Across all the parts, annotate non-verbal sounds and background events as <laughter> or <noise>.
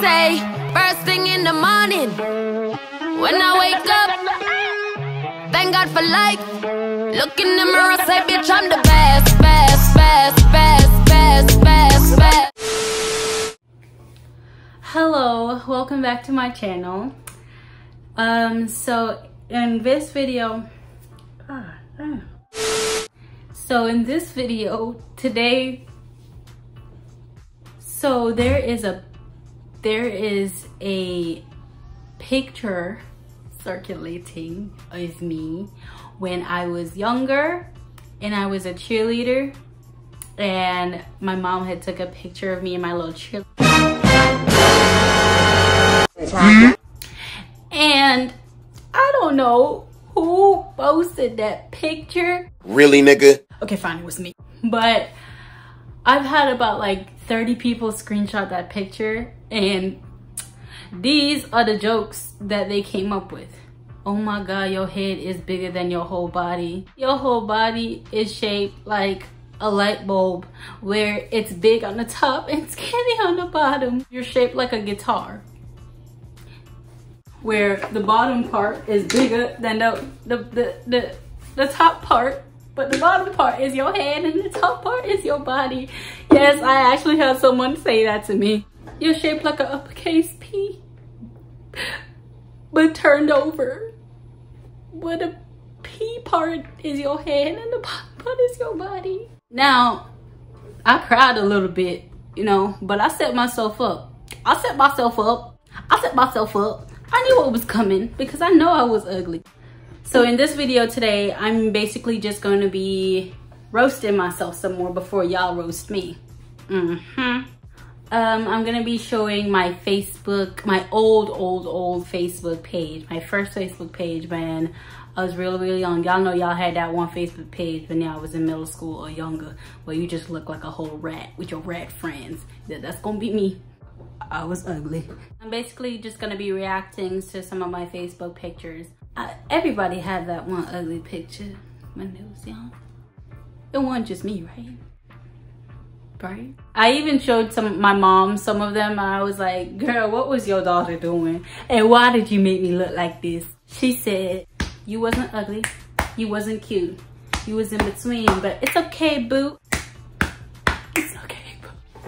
say, first thing in the morning, when I wake up, thank God for life. Look in the mirror, say, bitch, I'm the best, best, best, best, best, best, best. Hello, welcome back to my channel. Um, so in this video, so in this video today, so there is a there is a picture circulating of me when I was younger and I was a cheerleader and my mom had took a picture of me and my little cheerleader. And I don't know who posted that picture. Really, nigga? Okay, fine, it was me. But I've had about like 30 people screenshot that picture and these are the jokes that they came up with. Oh my God, your head is bigger than your whole body. Your whole body is shaped like a light bulb where it's big on the top and <laughs> skinny on the bottom. You're shaped like a guitar where the bottom part is bigger than the, the, the, the, the top part but the bottom part is your head and the top part is your body. Yes, I actually had someone say that to me. You're shaped like an uppercase P, but turned over. But the P part is your head and the bottom part is your body. Now, I cried a little bit, you know, but I set myself up. I set myself up. I set myself up. I knew what was coming because I know I was ugly. So in this video today, I'm basically just going to be roasting myself some more before y'all roast me. Mm hmm um, I'm gonna be showing my Facebook, my old, old, old Facebook page, my first Facebook page when I was really, really young. Y'all know y'all had that one Facebook page when y'all was in middle school or younger, where you just look like a whole rat with your rat friends. Yeah, that's gonna be me. I was ugly. I'm basically just gonna be reacting to some of my Facebook pictures. I, everybody had that one ugly picture when they was young. It wasn't just me, right? right? I even showed some my mom some of them. I was like, girl, what was your daughter doing? And why did you make me look like this? She said, you wasn't ugly. You wasn't cute. You was in between, but it's okay, boo. It's okay.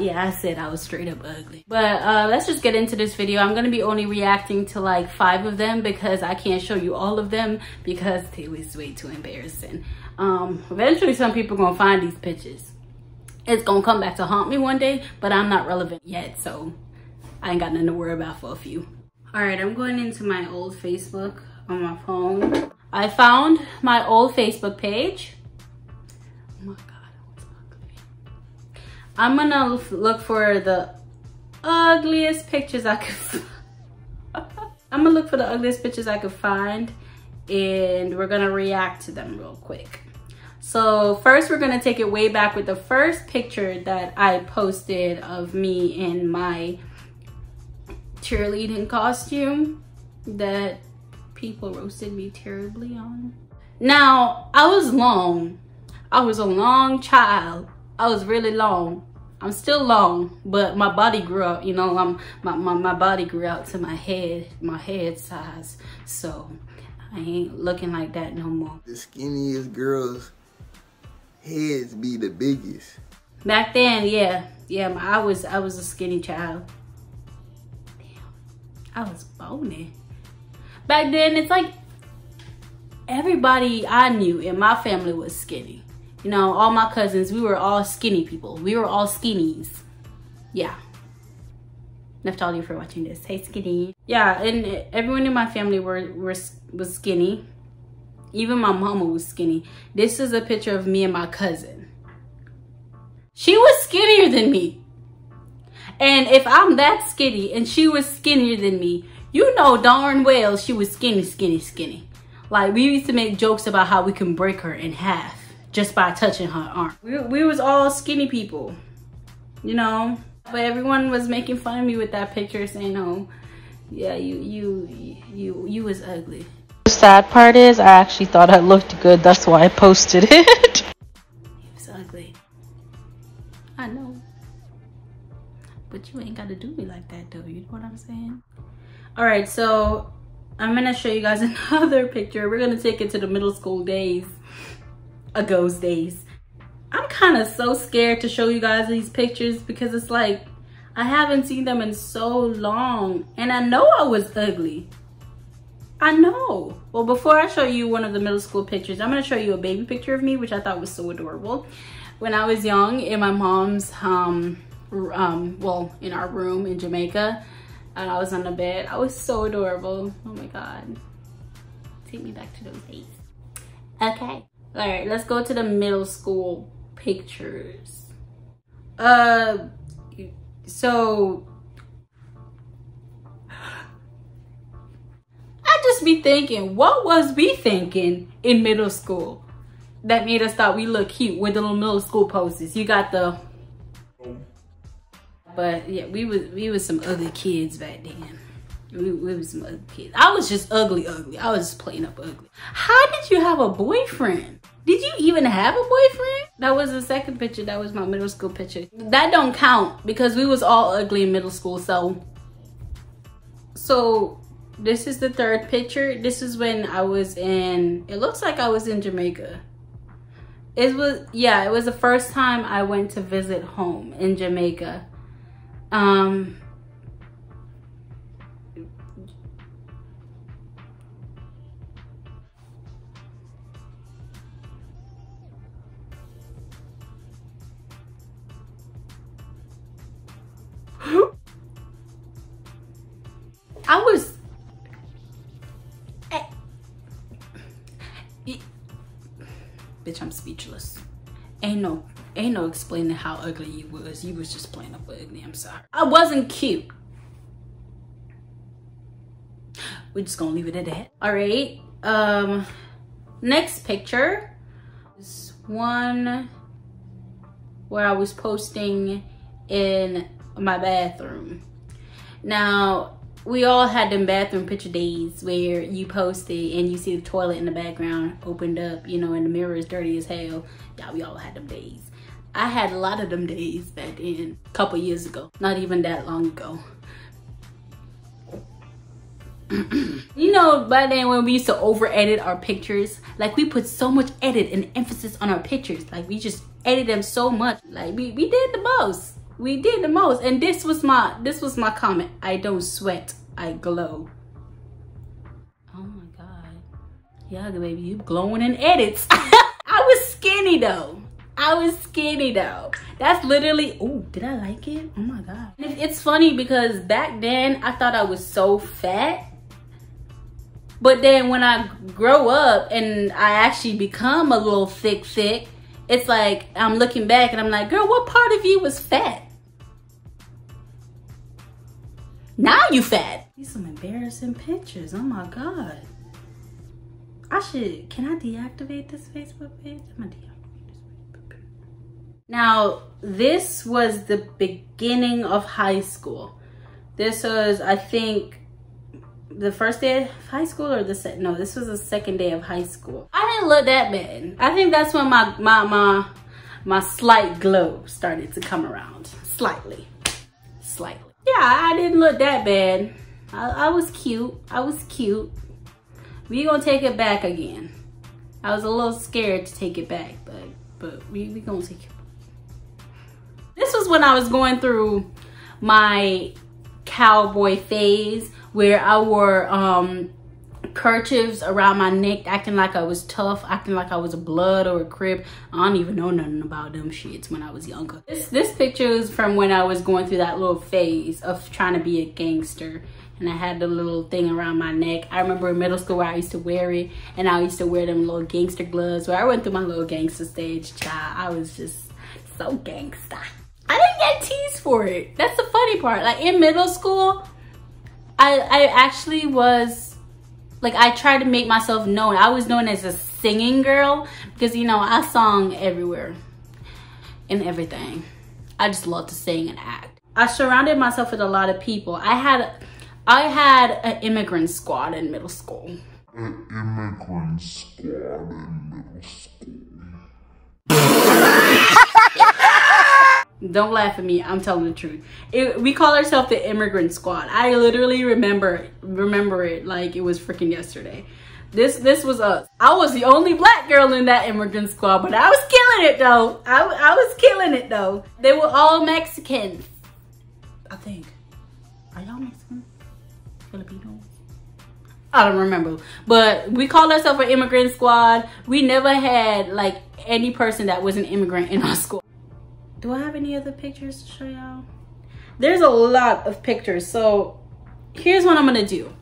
Yeah, I said I was straight up ugly. But uh, let's just get into this video. I'm gonna be only reacting to like five of them because I can't show you all of them because it was way too embarrassing. Um, eventually some people gonna find these pictures it's gonna come back to haunt me one day, but I'm not relevant yet, so I ain't got nothing to worry about for a few. All right, I'm going into my old Facebook on my phone. I found my old Facebook page. Oh my God. I'm gonna look for the ugliest pictures I could <laughs> I'm gonna look for the ugliest pictures I could find and we're gonna react to them real quick. So first we're gonna take it way back with the first picture that I posted of me in my cheerleading costume that people roasted me terribly on. Now, I was long. I was a long child. I was really long. I'm still long, but my body grew up, you know, I'm, my, my, my body grew out to my head, my head size. So I ain't looking like that no more. The skinniest girls heads be the biggest. Back then, yeah. Yeah, I was I was a skinny child. Damn. I was bony. Back then, it's like everybody I knew in my family was skinny. You know, all my cousins, we were all skinny people. We were all skinnies. Yeah. Neftali for watching this. Hey, skinny. Yeah, and everyone in my family were, were was skinny. Even my mama was skinny. This is a picture of me and my cousin. She was skinnier than me. And if I'm that skinny and she was skinnier than me, you know darn well she was skinny, skinny, skinny. Like we used to make jokes about how we can break her in half just by touching her arm. We, we was all skinny people, you know? But everyone was making fun of me with that picture saying, oh, yeah, you, you, you, you was ugly The sad part is I actually thought I looked good. That's why I posted it. <laughs> He was ugly. I know. But you ain't gotta do me like that though, you know what I'm saying? All right, so I'm gonna show you guys <laughs> another picture. We're gonna take it to the middle school days, ago's days. I'm kind of so scared to show you guys these pictures because it's like, I haven't seen them in so long and I know I was ugly. I know. Well, before I show you one of the middle school pictures, I'm gonna show you a baby picture of me, which I thought was so adorable. When I was young in my mom's, um, um, well, in our room in Jamaica, and I was on the bed, I was so adorable. Oh my God. Take me back to those days. Okay. All right, let's go to the middle school pictures. Uh, so I just be thinking, what was we thinking in middle school that made us thought we look cute with the little middle school poses? You got the, but yeah, we was we was some other kids back then. We, was some ugly kids. I was just ugly, ugly. I was just plain up ugly. How did you have a boyfriend? Did you even have a boyfriend? That was the second picture. That was my middle school picture. That don't count because we was all ugly in middle school. So, so this is the third picture. This is when I was in, it looks like I was in Jamaica. It was, yeah, it was the first time I went to visit home in Jamaica. Um, bitch, I'm speechless. Ain't no, ain't no explaining how ugly you was. You was just plain up ugly. I'm sorry. I wasn't cute. We're just gonna leave it at that. All right. Um, next picture is one where I was posting in my bathroom. Now, we all had them bathroom picture days where you posted and you see the toilet in the background opened up, you know, and the mirror is dirty as hell. Yeah, we all had them days. I had a lot of them days back then, a couple years ago, not even that long ago. <clears throat> you know, by then when we used to over edit our pictures, like we put so much edit and emphasis on our pictures. Like we just edit them so much. Like we, we did the most we did the most and this was my this was my comment. I don't sweat i glow. Oh my god. Yeah baby you glowing in edits. <laughs> I was skinny though. I was skinny though. That's literally oh did i like it? Oh my god. It's funny because back then i thought i was so fat. But then when i grow up and i actually become a little thick thick it's like i'm looking back and i'm like girl what part of you was fat now you fat. These some embarrassing pictures. Oh my God. I should, can I deactivate this Facebook page? I'm gonna deactivate this Facebook. Now, this was the beginning of high school. This was, I think, the first day of high school or the second, no, this was the second day of high school. I didn't look that bad. I think that's when my, my, my, my slight glow started to come around. Slightly, slightly yeah, I didn't look that bad. I, I was cute. I was cute. We gonna take it back again. I was a little scared to take it back, but but we we gonna take it. This was when I was going through my cowboy phase where I wore um kerchiefs around my neck, acting like I was tough, acting like I was a blood or a crip. I don't even know nothing about them shits when I was younger. This, this picture is from when I was going through that little phase of trying to be a gangster. And I had the little thing around my neck. I remember in middle school where I used to wear it. And I used to wear them little gangster gloves where I went through my little gangster stage. Child, I was just so gangster. I didn't get teased for it. That's the funny part. Like in middle school, I, I actually was like I tried to make myself known. I was known as a singing girl because you know I sung everywhere and everything. I just love to sing and act. I surrounded myself with a lot of people. I had I had an immigrant squad in middle school. An immigrant squad in middle school. Don't laugh at me. I'm telling the truth. It, we call ourselves the immigrant squad. I literally remember remember it like it was freaking yesterday. This this was us. I was the only black girl in that immigrant squad, but I was killing it though. I, I was killing it though. They were all Mexican. I think. Are y'all Mexican? Filipinos? I don't remember. But we called ourselves an immigrant squad. We never had like any person that was an immigrant in our school. Do I have any other pictures to show y'all? There's a lot of pictures. So here's what I'm gonna do.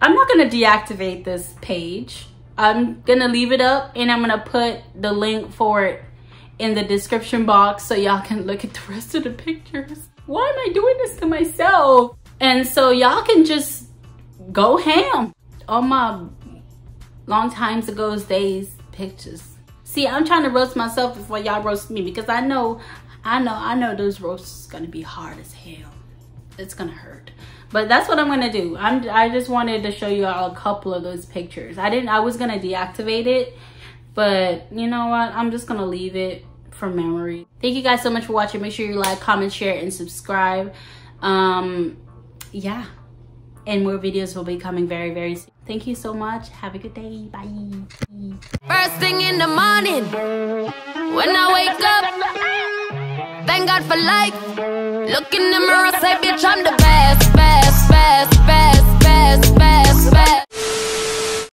I'm not gonna deactivate this page. I'm gonna leave it up and I'm gonna put the link for it in the description box so y'all can look at the <laughs> rest of the pictures. Why am I doing this to myself? And so y'all can just go ham on my long times ago's days pictures. See, I'm trying to roast myself before y'all roast me because I know, I know, I know those roasts is gonna be hard as hell. It's gonna hurt. But that's what I'm gonna do. I'm, I just wanted to show you all a couple of those pictures. I didn't, I was gonna deactivate it, but you know what? I'm just gonna leave it for memory. Thank you guys so much for watching. Make sure you like, comment, share, and subscribe. Um, yeah. And more videos will be coming very, very soon. Thank you so much. Have a good day. Bye. First thing in the morning, when I wake up, thank God for life. Look in the mirror, say, bitch, I'm the best, best, best, best, best, best, best.